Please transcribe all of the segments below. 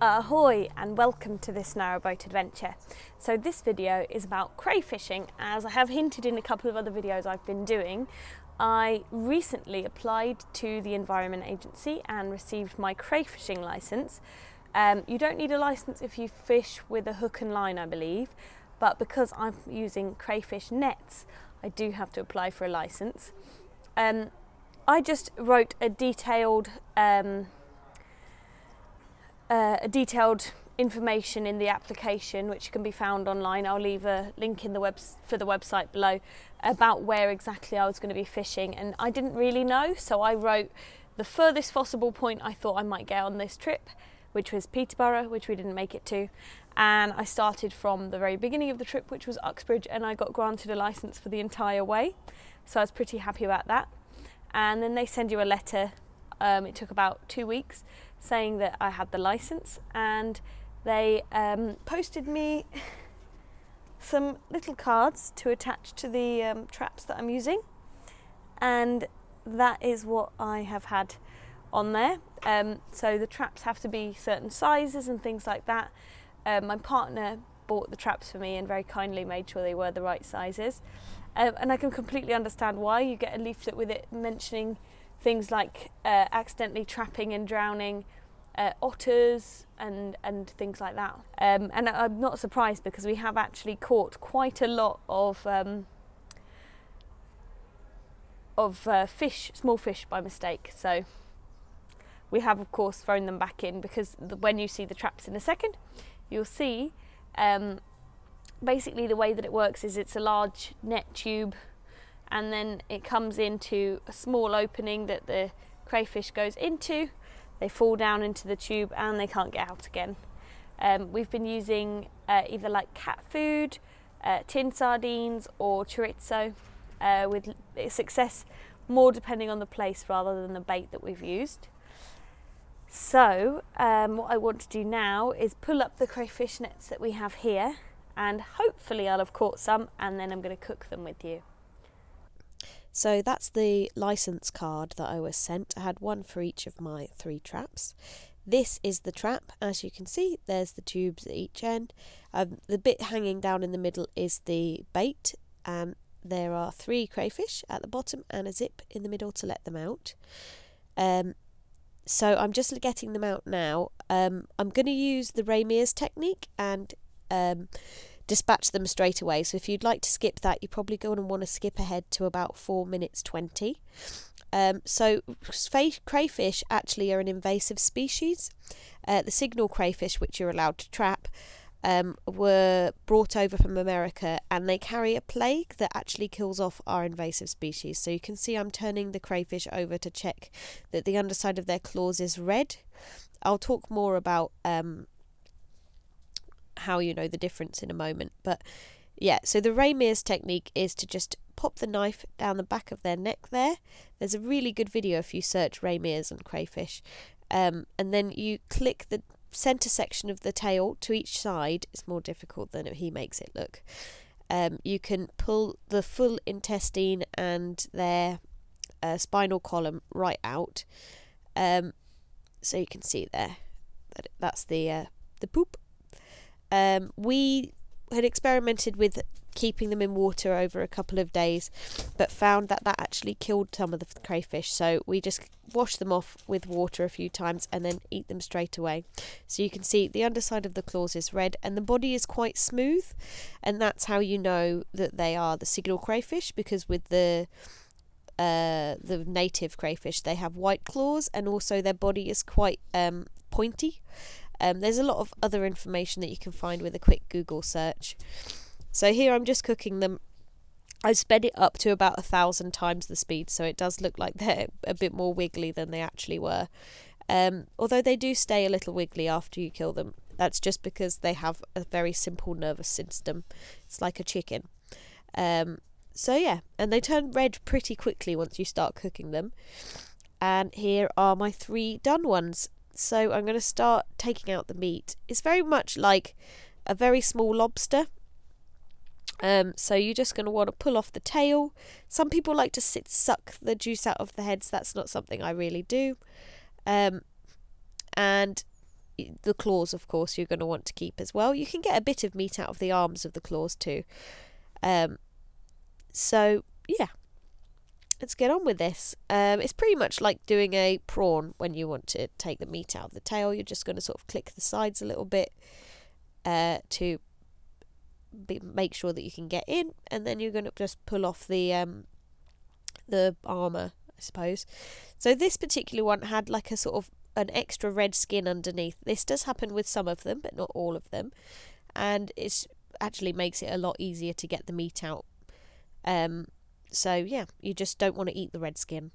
Ahoy and welcome to this narrowboat adventure. So this video is about crayfishing as I have hinted in a couple of other videos I've been doing. I recently applied to the Environment Agency and received my crayfishing licence. Um, you don't need a licence if you fish with a hook and line I believe but because I'm using crayfish nets I do have to apply for a licence. Um, I just wrote a detailed um, uh, detailed information in the application which can be found online. I'll leave a link in the web for the website below about where exactly I was going to be fishing and I didn't really know so I wrote the furthest possible point I thought I might get on this trip which was Peterborough which we didn't make it to and I started from the very beginning of the trip which was Uxbridge and I got granted a license for the entire way so I was pretty happy about that and then they send you a letter um, it took about two weeks saying that I had the license and they um, posted me some little cards to attach to the um, traps that I'm using and that is what I have had on there. Um, so the traps have to be certain sizes and things like that. Um, my partner bought the traps for me and very kindly made sure they were the right sizes. Um, and I can completely understand why. You get a leaflet with it mentioning things like uh, accidentally trapping and drowning uh, otters and and things like that. Um, and I'm not surprised because we have actually caught quite a lot of um, of uh, fish, small fish by mistake. So we have of course thrown them back in because the, when you see the traps in a second, you'll see. Um, basically, the way that it works is it's a large net tube and then it comes into a small opening that the crayfish goes into. They fall down into the tube and they can't get out again. Um, we've been using uh, either like cat food, uh, tin sardines, or chorizo uh, with success more depending on the place rather than the bait that we've used. So, um, what I want to do now is pull up the crayfish nets that we have here, and hopefully, I'll have caught some, and then I'm going to cook them with you. So that's the license card that I was sent. I had one for each of my three traps. This is the trap, as you can see, there's the tubes at each end. Um, the bit hanging down in the middle is the bait, and there are three crayfish at the bottom and a zip in the middle to let them out. Um, so I'm just getting them out now. Um, I'm going to use the Ray technique and um, dispatch them straight away. So if you'd like to skip that, you're probably going to want to skip ahead to about 4 minutes 20. Um, so crayfish actually are an invasive species. Uh, the signal crayfish, which you're allowed to trap, um, were brought over from America and they carry a plague that actually kills off our invasive species. So you can see I'm turning the crayfish over to check that the underside of their claws is red. I'll talk more about um, how you know the difference in a moment. But yeah, so the Ray Mears technique is to just pop the knife down the back of their neck there. There's a really good video if you search Ray Mears and crayfish. Um, and then you click the center section of the tail to each side. It's more difficult than he makes it look. Um, you can pull the full intestine and their uh, spinal column right out. Um, so you can see there that that's the uh, the poop um, we had experimented with keeping them in water over a couple of days, but found that that actually killed some of the crayfish. So we just wash them off with water a few times and then eat them straight away. So you can see the underside of the claws is red and the body is quite smooth, and that's how you know that they are the signal crayfish because with the uh, the native crayfish they have white claws and also their body is quite um, pointy um, there's a lot of other information that you can find with a quick Google search. So here I'm just cooking them. I sped it up to about a thousand times the speed, so it does look like they're a bit more wiggly than they actually were. Um, although they do stay a little wiggly after you kill them. That's just because they have a very simple nervous system. It's like a chicken. Um, so yeah, and they turn red pretty quickly once you start cooking them. And here are my three done ones. So I'm going to start taking out the meat. It's very much like a very small lobster. Um, so you're just going to want to pull off the tail. Some people like to sit suck the juice out of the heads. That's not something I really do. Um, and the claws, of course, you're going to want to keep as well. You can get a bit of meat out of the arms of the claws too. Um, so, yeah, let's get on with this. Um, it's pretty much like doing a prawn when you want to take the meat out of the tail. You're just going to sort of click the sides a little bit uh, to be, make sure that you can get in, and then you're going to just pull off the um, the armor, I suppose. So this particular one had like a sort of an extra red skin underneath. This does happen with some of them, but not all of them, and it's actually makes it a lot easier to get the meat out. Um, so yeah, you just don't want to eat the red skin.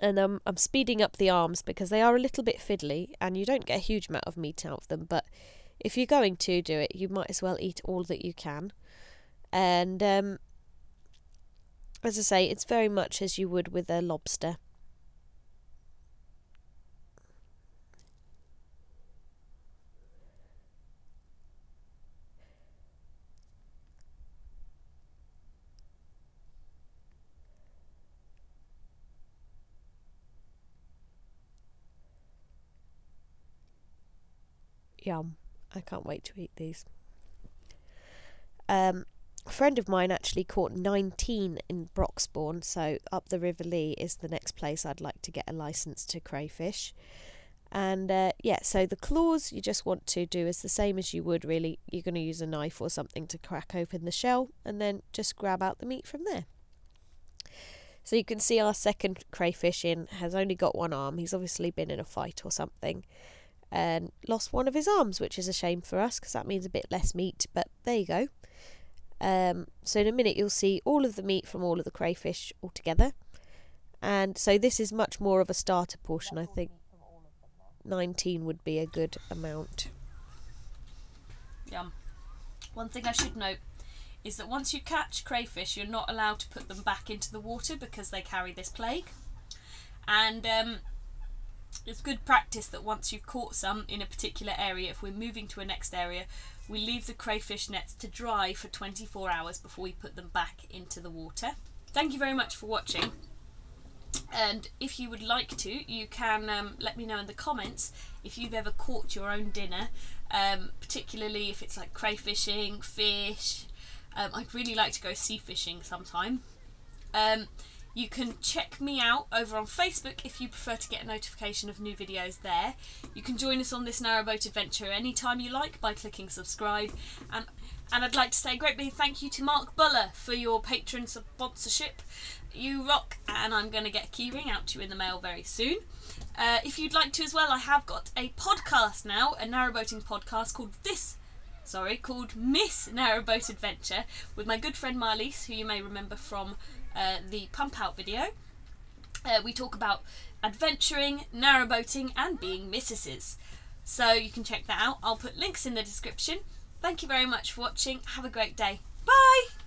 and um, I'm speeding up the arms because they are a little bit fiddly and you don't get a huge amount of meat out of them. But if you're going to do it, you might as well eat all that you can. And um, as I say, it's very much as you would with a lobster. Yum. I can't wait to eat these. Um, a friend of mine actually caught 19 in Broxbourne, so up the River Lee is the next place I'd like to get a license to crayfish. And uh, yeah, so the claws you just want to do is the same as you would really. You're going to use a knife or something to crack open the shell and then just grab out the meat from there. So you can see our second crayfish in has only got one arm. He's obviously been in a fight or something and lost one of his arms, which is a shame for us because that means a bit less meat. But there you go. Um, so in a minute you'll see all of the meat from all of the crayfish all together, and so this is much more of a starter portion. I think nineteen would be a good amount. Yum. One thing I should note is that once you catch crayfish, you're not allowed to put them back into the water because they carry this plague. And um, it's good practice that once you've caught some in a particular area, if we're moving to a next area, we leave the crayfish nets to dry for 24 hours before we put them back into the water. Thank you very much for watching. And if you would like to, you can um, let me know in the comments if you've ever caught your own dinner, um, particularly if it's like crayfishing, fish. Um, I'd really like to go sea fishing sometime. You can check me out over on Facebook if you prefer to get a notification of new videos there. You can join us on this narrowboat adventure anytime you like by clicking subscribe. And and I'd like to say a great big thank you to Mark Buller for your Patreon sponsorship. You rock, and I'm going to get a keyring out to you in the mail very soon. Uh, if you'd like to as well, I have got a podcast now, a narrowboating podcast called This sorry, called Miss Narrowboat Adventure with my good friend Marlies, who you may remember from uh, the pump out video. Uh, we talk about adventuring, narrowboating, and being missuses. So you can check that out. I'll put links in the description. Thank you very much for watching. Have a great day. Bye!